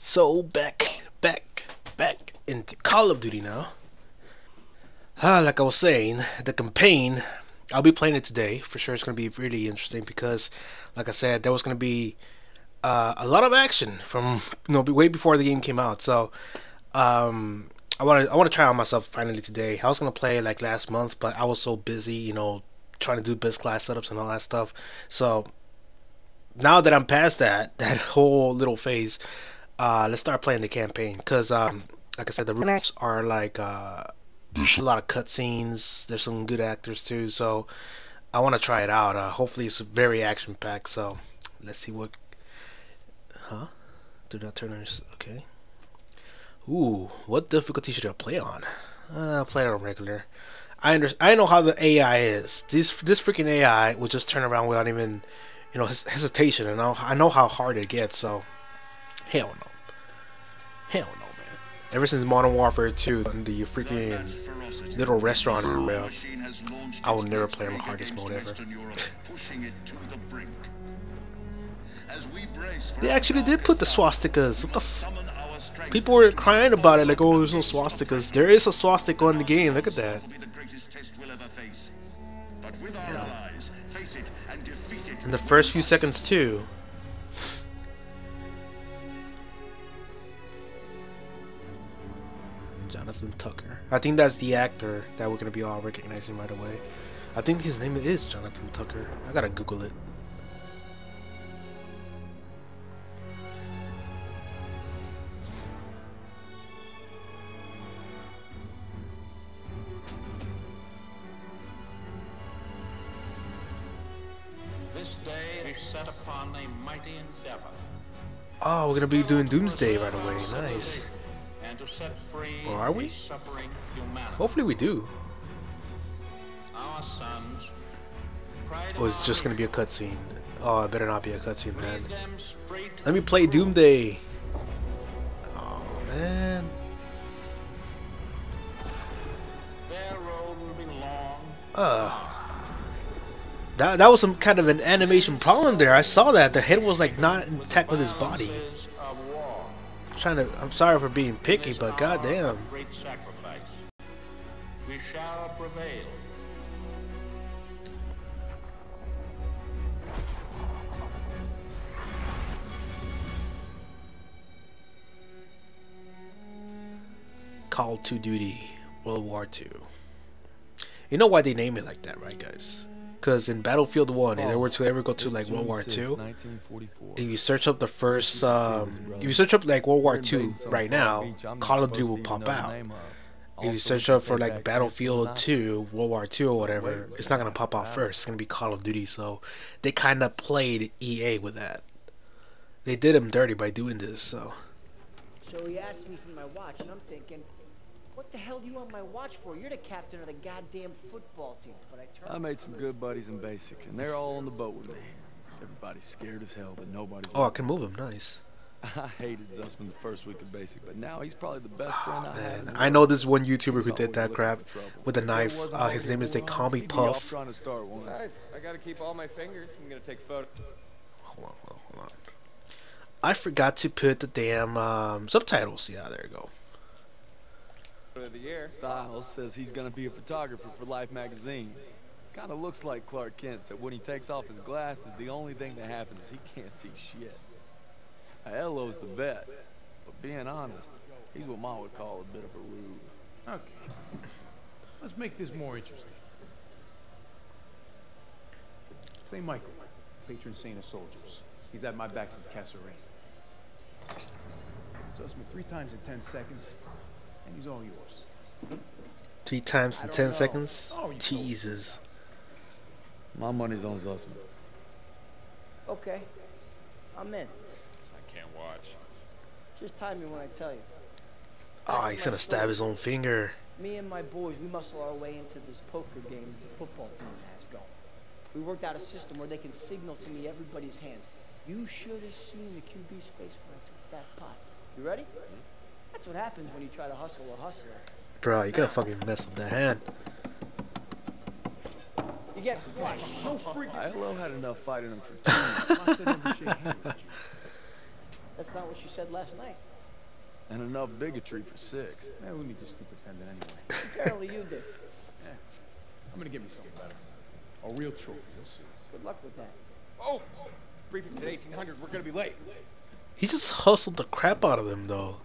So back, back, back into Call of Duty now. Ah, like I was saying, the campaign. I'll be playing it today for sure. It's gonna be really interesting because, like I said, there was gonna be uh, a lot of action from you know way before the game came out. So, um, I want to I want to try out myself finally today. I was gonna play like last month, but I was so busy, you know, trying to do best class setups and all that stuff. So now that I'm past that that whole little phase, uh, let's start playing the campaign because um, like I said, the rooms are like uh, a lot of cutscenes. There's some good actors too, so I want to try it out. Uh, hopefully, it's very action packed. So let's see what. Huh? Do not turn on. Okay. Ooh, what difficulty should I play on? Uh, play on regular. I under I know how the AI is. This this freaking AI will just turn around without even, you know, hesitation, and I I know how hard it gets. So, hell no, hell no, man. Ever since Modern Warfare 2 and the freaking little restaurant area, I will never play on the hardest mode ever. they actually did put the swastikas. What the f People were crying about it, like, oh, there's no swastikas. There is a swastika in the game. Look at that. In the first few seconds, too. Jonathan Tucker. I think that's the actor that we're going to be all recognizing right away. I think his name is Jonathan Tucker. I gotta Google it. Oh, we're gonna be doing Doomsday right away. Nice. Or are we? Hopefully we do. Or is it just gonna be a cutscene? Oh, it better not be a cutscene, man. Let me play Doomsday. Oh man. Uh that that was some kind of an animation problem there. I saw that the head was like not intact with his body. I'm trying to. I'm sorry for being picky, but goddamn. We shall prevail. Call to Duty World War II. You know why they name it like that, right, guys? Because in Battlefield One, if they were to ever go to like World War Two, if you search up the first, um, if you search up like World War Two right now, Call of Duty will pop out. If you search up for like Battlefield 2, World War 2 or whatever, it's not gonna pop out first. It's gonna be Call of Duty. So they kind of played EA with that. They did him dirty by doing this. So. So he asked me for my watch, and I'm thinking, what the hell do you want my watch for? You're the captain of the goddamn football team. But I, I made some good buddies in basic, and they're all on the boat with me. Everybody's scared as hell, but nobody's. Oh, I can move him. Nice. I hated Zussman the first week of basic, but now he's probably the best friend I have. Man, I know this one YouTuber who did that crap with a knife. Uh, his name is They Call Me Puff. Besides, I gotta keep all my fingers. I'm gonna take photos. Hold on, hold on, hold on. I forgot to put the damn um, subtitles. Yeah, there you go of the year. Stiles says he's going to be a photographer for Life magazine. Kind of looks like Clark Kent said when he takes off his glasses, the only thing that happens is he can't see shit. Aiello's the vet, but being honest, he's what Mom would call a bit of a rube. Okay. Let's make this more interesting. St. Michael, patron saint of soldiers. He's at my back since Kasserine. Trust me three times in ten seconds, and he's all yours. Three times in ten know. seconds? Oh, Jesus. My money's on Zussman. Okay. I'm in. I can't watch. Just time me when I tell you. Oh, he's gonna stab his own finger. Me and my boys, we muscle our way into this poker game the football team has going. We worked out a system where they can signal to me everybody's hands. You should have seen the QB's face when I took that pot. You ready? Mm-hmm. That's what happens when you try to hustle a hustler. Bro, you gotta fucking mess up the hand. You get flushed. No freaking. Aiello had enough fighting him for two That's not what she said last night. And enough bigotry for six. Man, who needs a stupid pendant anyway? Apparently you did. I'm gonna give you something better. A real trophy, you'll see. Good luck with that. Oh, oh. briefing's at 1800. We're gonna be late. He just hustled the crap out of them though.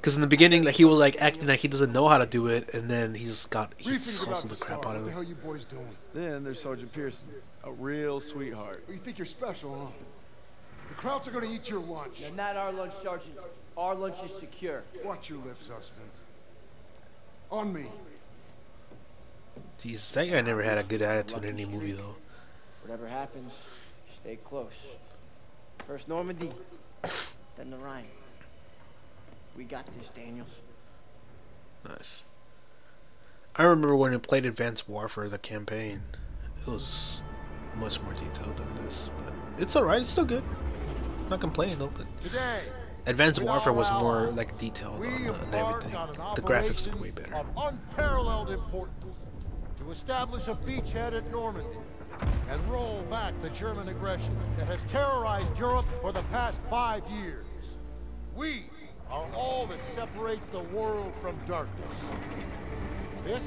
Because in the beginning, like he was like acting like he doesn't know how to do it, and then he's got he Briefing's hustled the crap out of What the hell him. you boys doing? Then there's Sergeant Pierson, a real sweetheart. You think you're special, huh? The Krauts are gonna eat your lunch. They're not our lunch, Sergeant. Our lunch is secure. Watch your lips, Zussman. On me. Jesus, that guy never had a good attitude in any movie though. Whatever happens, stay close. First Normandy, then the Rhine. We got this, Daniels. Nice. I remember when we played Advanced Warfare, the campaign. It was much more detailed than this, but it's alright. It's still good. not complaining though, but Today, Advanced Warfare was more like detailed we on, uh, and everything. on an The graphics look way better. of unparalleled importance to establish a beachhead at Normandy and roll back the German aggression that has terrorized Europe for the past five years. We are all that separates the world from darkness. This,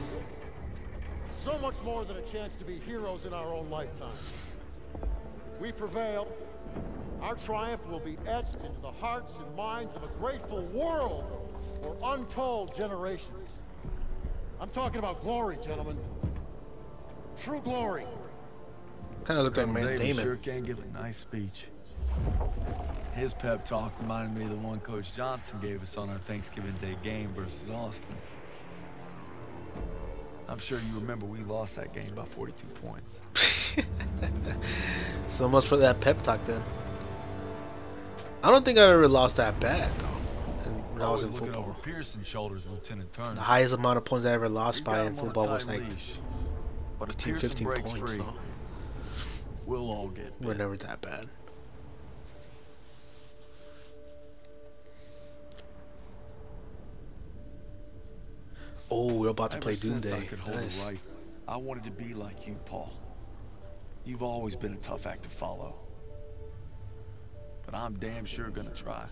so much more than a chance to be heroes in our own lifetime. If we prevail, our triumph will be etched into the hearts and minds of a grateful world for untold generations. I'm talking about glory, gentlemen. True glory. Kind of looked like Matt Davis Damon. sure can give a nice speech. His pep talk reminded me of the one Coach Johnson gave us on our Thanksgiving Day game versus Austin. I'm sure you remember we lost that game by 42 points. So much for that pep talk then. I don't think I ever lost that bad though. When I was in football. over Pierson's shoulders, Lieutenant Turner. The highest amount of points I ever lost by in him on a football was like leash. But if 15, Pierson 15 breaks points free, though. we'll all get We're never that bad. Oh, we're about to Ever play since I could hold Nice. a rifle, I wanted to be like you, Paul. You've always been a tough act to follow. But I'm damn sure gonna try.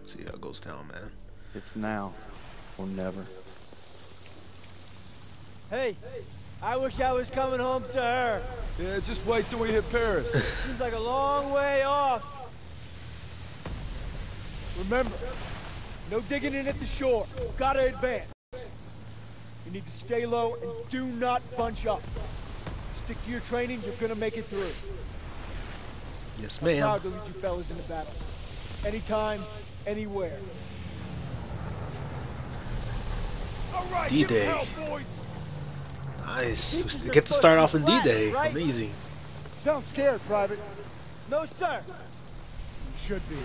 Let's see how it goes down, man. It's now or never. Hey, I wish I was coming home to her. Yeah, just wait till we hit Paris. Seems like a long way off. Remember, no digging in at the shore. Gotta advance. You need to stay low and do not bunch up. Stick to your training, you're gonna make it through. Yes, I'm ma'am. proud to lead you fellas into battle. Anytime, anywhere. Right, D-Day. Nice. We get to start off in D-Day. right? Amazing. Sound scared, Private. No, sir. You should be.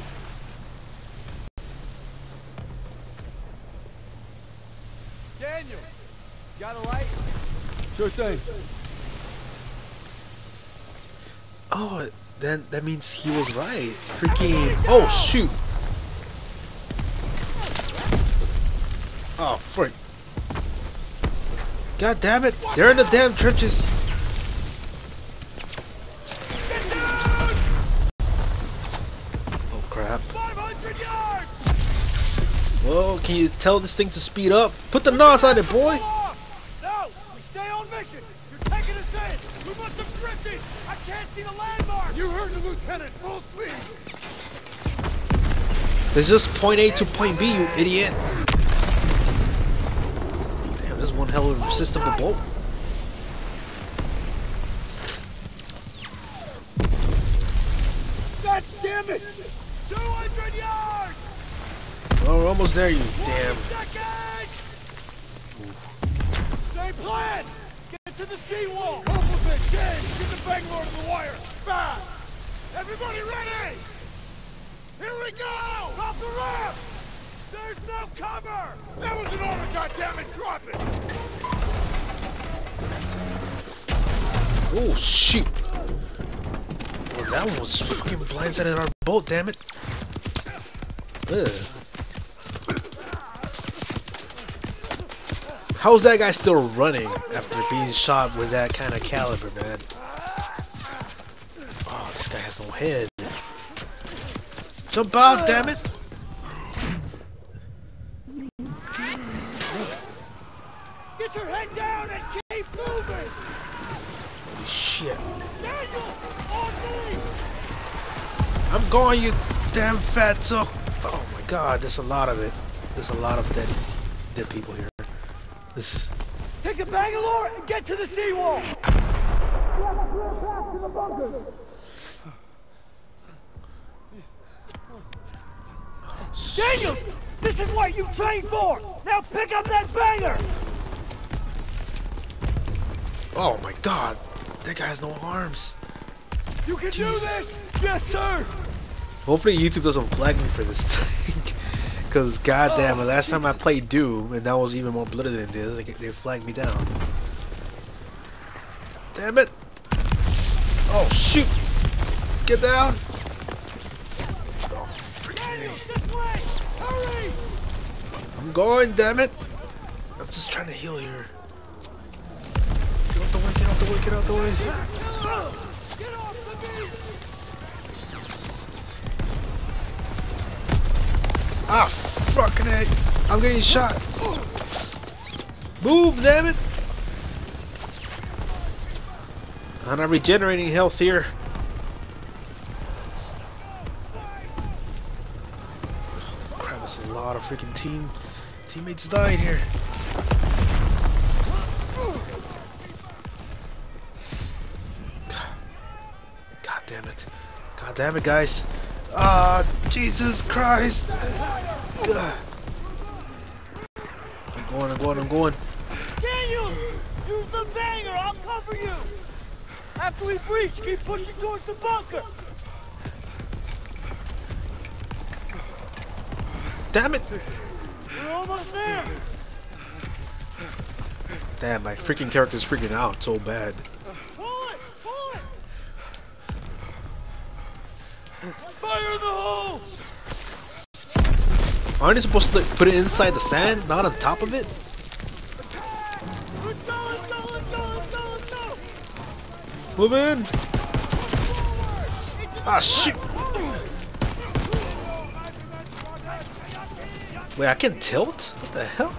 Got a light? Sure thing. Oh, then that means he was right. Freaking. Oh shoot. Oh frick. God damn it! They're in the damn trenches. Oh crap. 500 yards! Whoa, can you tell this thing to speed up? Put the NOS on it, boy! No, we stay on mission. You're taking us in. We must have drifted. I can't see the landmark. You heard the lieutenant. Full speed. There's just point A to point B, you idiot. Damn, this is one hell of a resistible bolt. God damn it! 200 yards! Oh, we're almost there, you go! Off the ramp! There's no cover! That was an order, goddammit. Drop it. Oh, shoot. Well, that one was fucking blindsiding our boat, damn it. Ugh. How's that guy still running after being shot with that kind of caliber, man? Oh, This guy has no head. Jump out, damn it! Get your head down and keep moving! Holy shit. Daniel! I'm going, you damn fatso! Oh my god, there's a lot of it. There's a lot of dead, dead people here. This. Take the Bangalore and get to the seawall! Daniel! This is what you trained for! Now pick up that banger! Oh my god, that guy has no arms. You can Jesus. do this! Yes, sir! Hopefully YouTube doesn't flag me for this thing. Cause goddamn, the oh, last time I played Doom, and that was even more bloody than this, they, they flagged me down. Damn it! Oh shoot! Get down! Going, damn it! I'm just trying to heal here. Get out the way, get out the way, get out the way. Ah, fucking A. I'm getting shot. Move, damn it! I'm not regenerating health here. Crap, it's a lot of freaking team teammates dying here. God damn it. God damn it, guys. Ah, Jesus Christ. Ugh. I'm going, I'm going, I'm going. Daniel! Use the banger! I'll cover you! After we breach, keep pushing towards the bunker! Damn it! We're almost there! Damn, my freaking character's freaking out so bad. Pull it! Pull it! Fire in the hole! Aren't you supposed to like, put it inside the sand, not on top of it? Let's go, let's go, let's go, let's go, let's go! Move in! Ah, shoot! Wait, I can tilt? What the hell?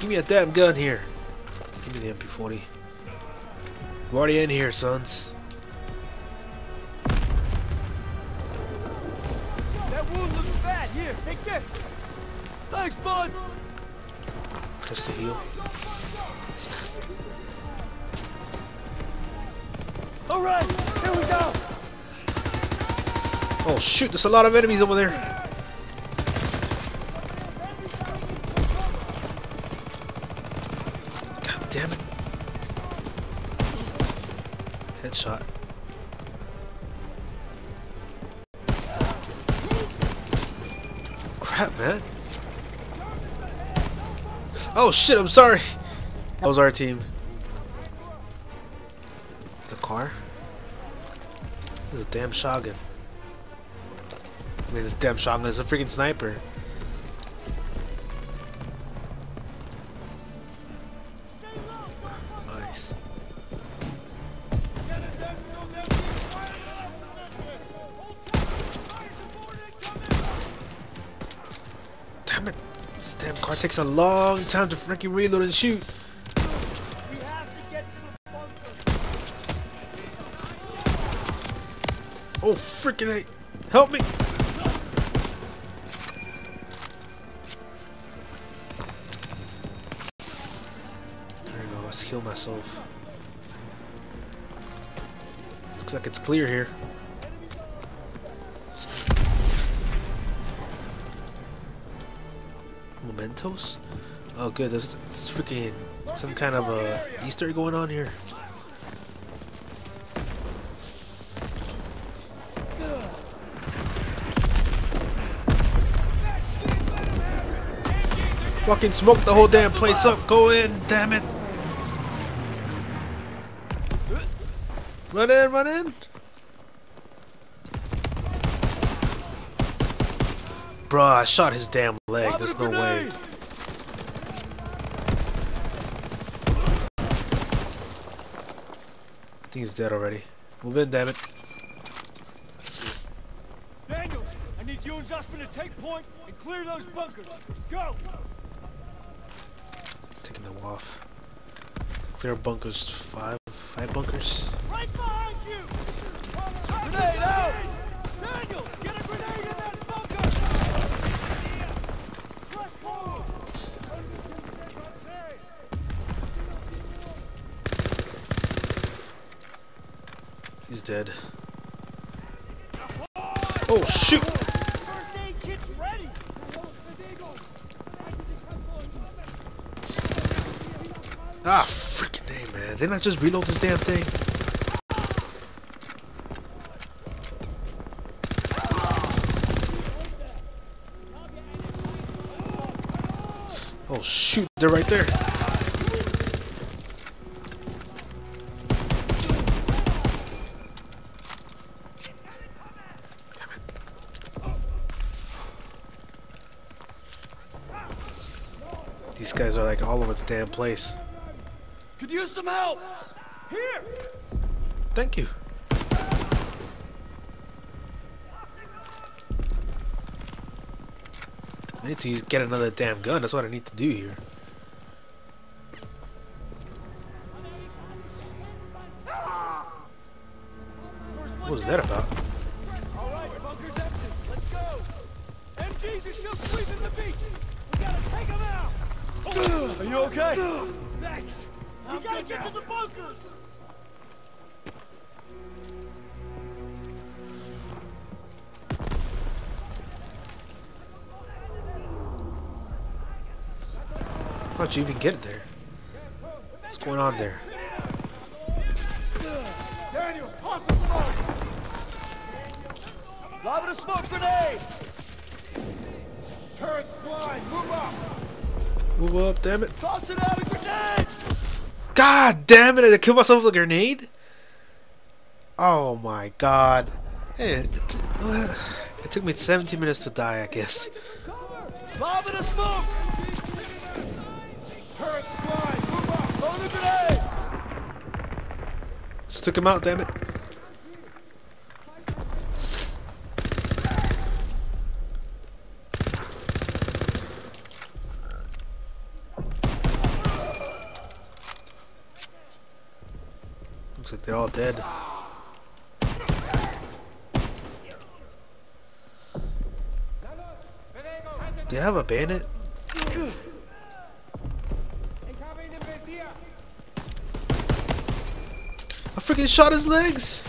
Give me a damn gun here. Give me the MP40. We're already in here, sons. That wound looks bad. Here, take this. Thanks, bud. Press the heal. All right, here we go. Oh shoot, there's a lot of enemies over there. God damn it. Headshot. Crap, man. Oh shit, I'm sorry. That was our team. Damn shotgun. I mean, this damn shotgun is a freaking sniper. Nice. Damn it! This damn car takes a long time to freaking reload and shoot. Oh, freaking hey. Help me! There we go, let's heal myself. Looks like it's clear here. Mementos? Oh good, there's, there's freaking some kind of a Easter going on here. Fucking smoke the whole damn place up. Go in, damn it. Run in, run in. Bro, I shot his damn leg. There's no way. I think he's dead already. Move in, damn it. Daniels, I need you and Zussman to take point and clear those bunkers. Go! Taking them off. Clear bunkers. Five. Five bunkers. Right behind you! Grenade out! Daniels, get a grenade in that bunker! He's dead. Oh shoot! First aid kit's ready! Ah, freaking name, man. Didn't I just reload this damn thing? Oh shoot, they're right there. These guys are like all over the damn place. Could use some help! Here! Thank you. I need to use, get another damn gun. That's what I need to do here. What was that about? All right, bunker's empty. Let's go! MGs are still sweeping the beach! We gotta take them out! Are you okay? Thanks! We gotta get to the bunkers! How'd you even get there? What's going on there? Daniels, toss the smoke! Lob it a smoke grenade! Turret's blind, move up! Move up, damn it. Toss it out a grenade! God damn it, I killed myself with a grenade? Oh my god. It, it took me 17 minutes to die, I guess. It a smoke! Turret's move! Throw the grenade! Just took him out, damn it. They're all dead. Do you have a bandit? I freaking shot his legs!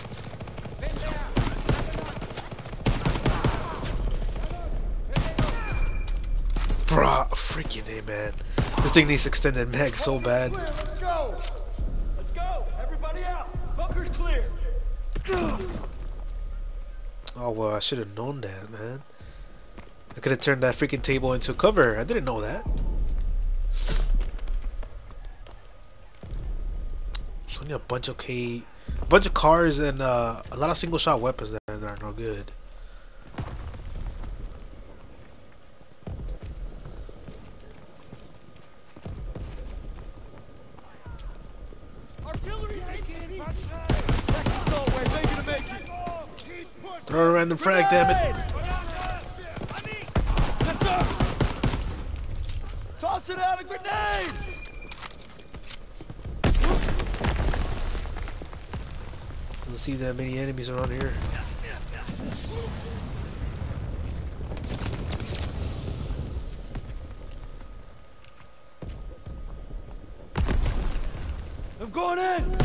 Bruh, freaking A, man. This thing needs extended mag so bad. Clear! Oh, well, I should have known that, man. I could have turned that freaking table into cover. I didn't know that. There's only a bunch of K, a bunch of cars and uh, a lot of single shot weapons that are no good. It! Throw a random frag, damn it. Yes! Toss it out a grenade! Doesn't see that many enemies around here. I'm going in!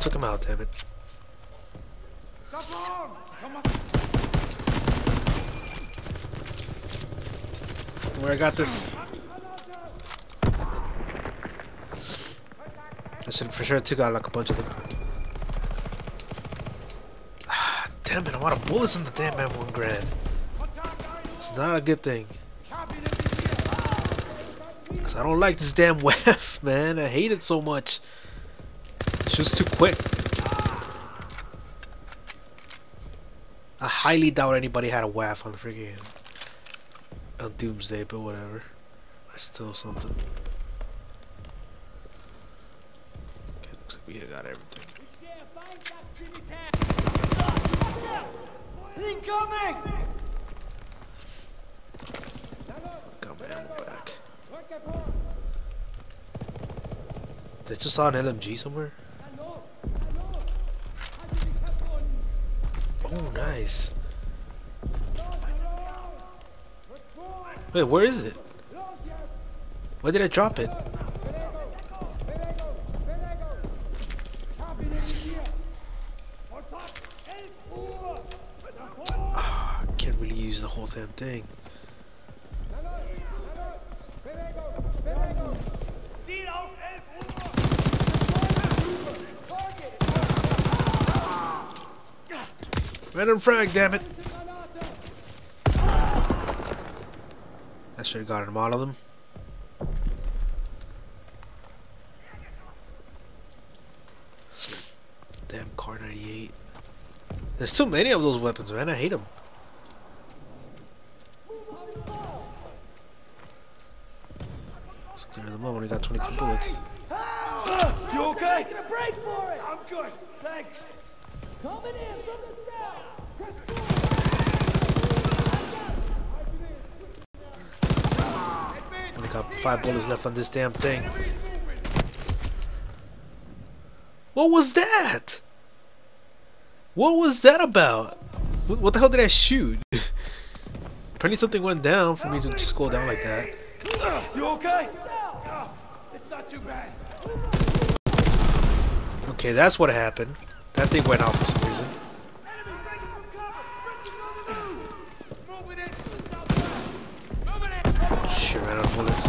Took him out, damn it. Where I got this. I should for sure took out like a bunch of them. Ah, damn it, I'm out of bullets in the damn M1 Garand. It's not a good thing. Cause I don't like this damn WEF, man. I hate it so much. It's just too quick. I highly doubt anybody had a WAF on the freaking on Doomsday, but whatever. It's still something. Okay, looks like we got everything. Incoming! Got my ammo back. They just saw an LMG somewhere. Oh, nice. Wait, where is it? Why did I drop it? Ah, I can't really use the whole damn thing. Random frag, damn it. Should have gotten all of them. Damn Kar98. There's too many of those weapons, man. I hate them. Let's clear them up. Only got 22 bullets. You okay? Taking a break for it. I'm good. Thanks. Coming in from the south. Got five bullets left on this damn thing. What was that? What was that about? What, the hell did I shoot? Apparently something went down for me to just go down like that. You okay? It's not too bad. Okay, that's what happened. That thing went off for some reason. Shit, ran out of bullets.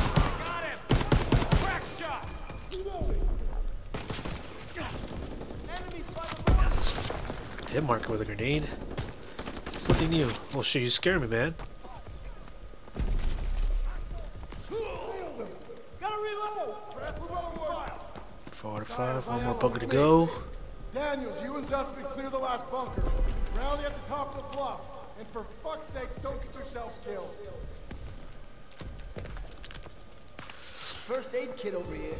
Hit marker with a grenade. Something new. Oh shit, you scared me, man. Four to five, one more bunker to go. Daniels, you and Zussman clear the last bunker. Rally at the top of the bluff. And for fuck's sakes, don't get yourselves killed. First aid kit over here.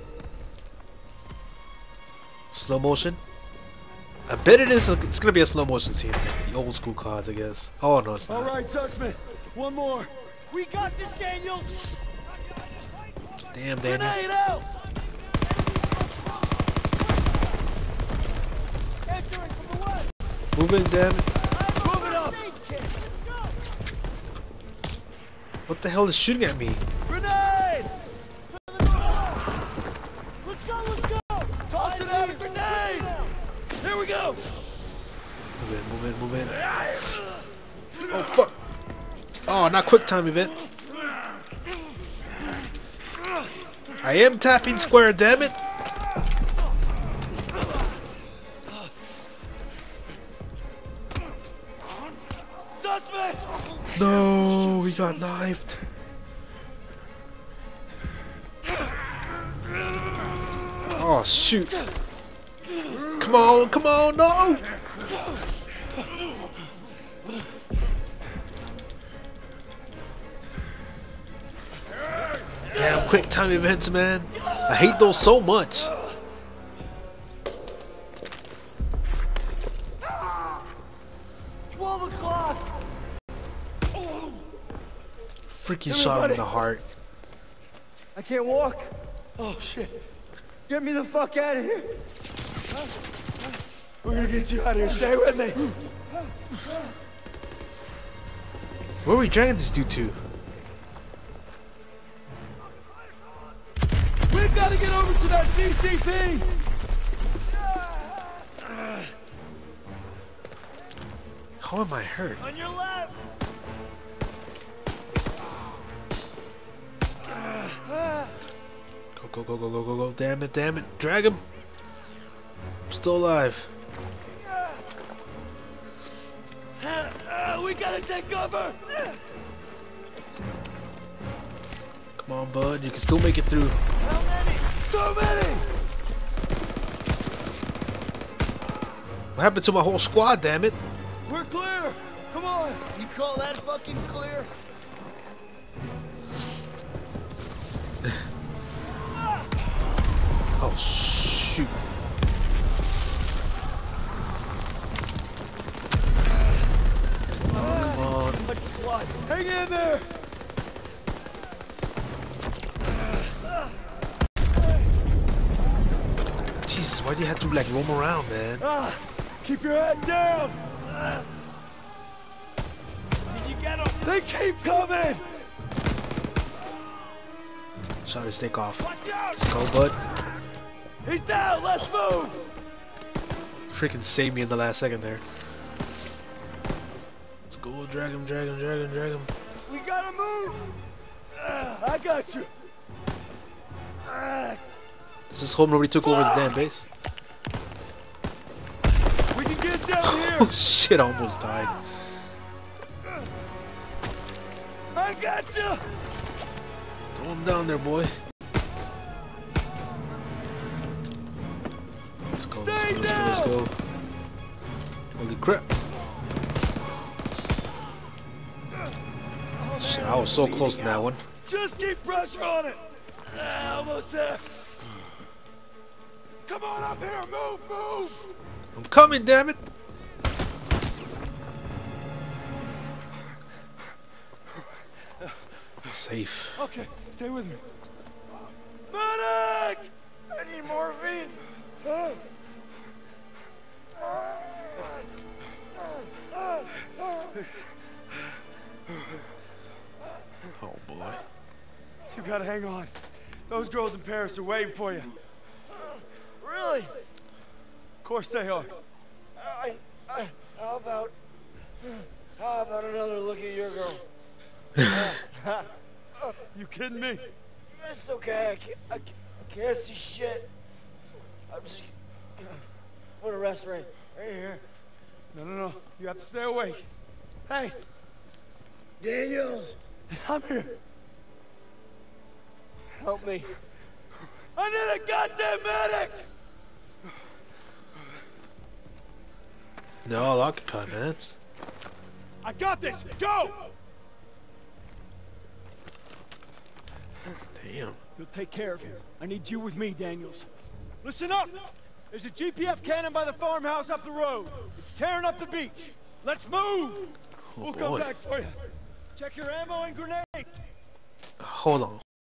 Slow motion. I bet it is. It's gonna be a slow motion scene, like the old school cards, I guess. Oh no, it's not. right, Zussman. One more. We got this, Daniel. Damn, Daniel. Grenade out. Entering from the west. Move in, damn it. Move it up. What the hell is shooting at me? Move in. Oh fuck! Oh, not quick time event. I am tapping square, damn it! No, we got knifed. Oh shoot! Come on, come on, no! Damn, quick time events, man. I hate those so much. Twelve o'clock. Freaking shot him in the heart. I can't walk. Oh shit. Get me the fuck out of here. We're gonna get you out of here. Stay with me. Where are we dragging this dude to? We've got to get over to that CCP. How am I hurt? On your left. Go, go, go, go, go, go, go. Damn it, damn it. Drag him. I'm still alive. Uh, we gotta take cover. Come on, bud. You can still make it through. How many? Too many. What happened to my whole squad, damn it? We're clear. Come on! You call that fucking clear? Oh shoot. Come on. Hang in there! Why do you have to like roam around, man? Ah, keep your head down! Did you get him? They keep coming! Shot his stick off. Let's go, bud. He's down! Let's move! Freaking saved me in the last second there. Let's go, drag him, drag him, drag him, drag him. We gotta move! Ah, I got you! Ah, Let's just hope nobody took over the damn base. Oh shit, I almost died. I got you! Throw him down there, boy. Let's go, let's go, let's go, let's go. Holy crap. Shit, I was so close to that one. Just keep pressure on it! Ah, almost there! Come on up here! Move, move! I'm coming, damn it! Safe. Okay, stay with me. Medic! I need morphine! Oh boy. You gotta hang on. Those girls in Paris are waiting for you. Really? Of course they are. I, I, how about, how about another look at your girl? You kidding me? It's okay. I can't, I can't, I can't see shit. I'm just. What a rest right, right here. No, no, no. You have to stay awake. Hey, Daniels, I'm here. help me. I need a goddamn medic! They're all occupied, man. I got this. Go! Damn. You'll take care of him. I need you with me, Daniels. Listen up! There's a GPF cannon by the farmhouse up the road. It's tearing up the beach. Let's move! Oh We'll come back for you. Check your ammo and grenade. Hold on.